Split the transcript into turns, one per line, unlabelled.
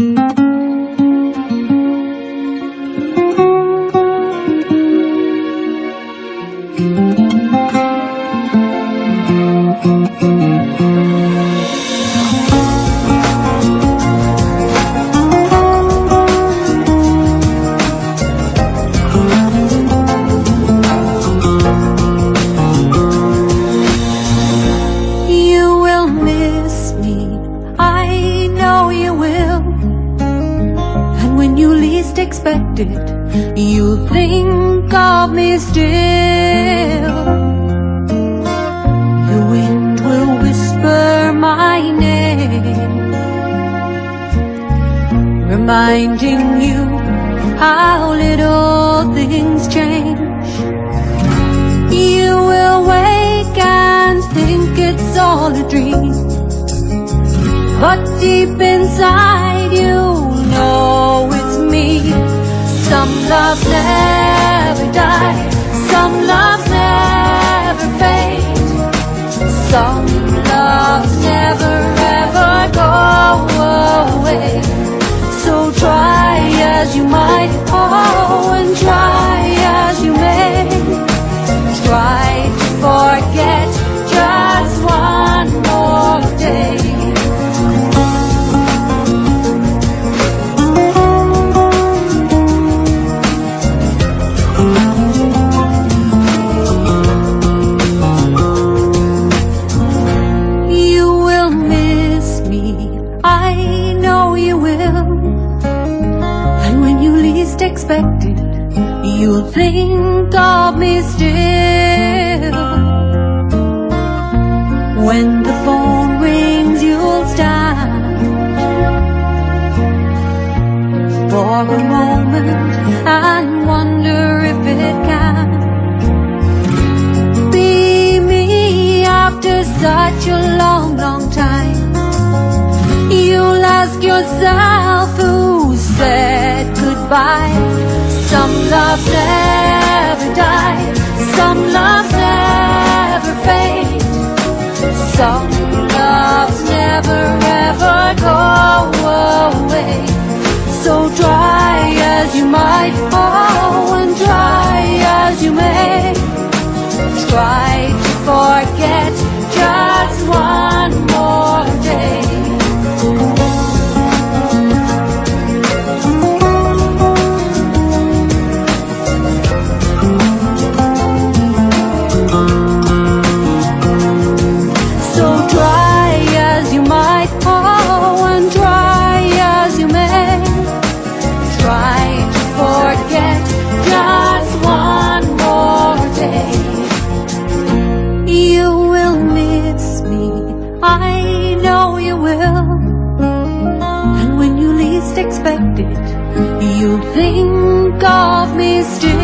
You least expect it, you'll think of me still. The wind will whisper my name, reminding you how little things change. You will wake and think it's all a dream. But deep inside Love never die, some love never fade. Some loves never ever go away. So try as you might, oh, you least expect it, you'll think of me still. When the phone rings, you'll stand for a moment and wonder if it can be me after such a long, long time. You'll ask yourself goodbye. Some love never die, some love never fade. Some loves never ever go away. So try as you might, oh, and try as you may. Try will. And when you least expect it, you'll think of me still.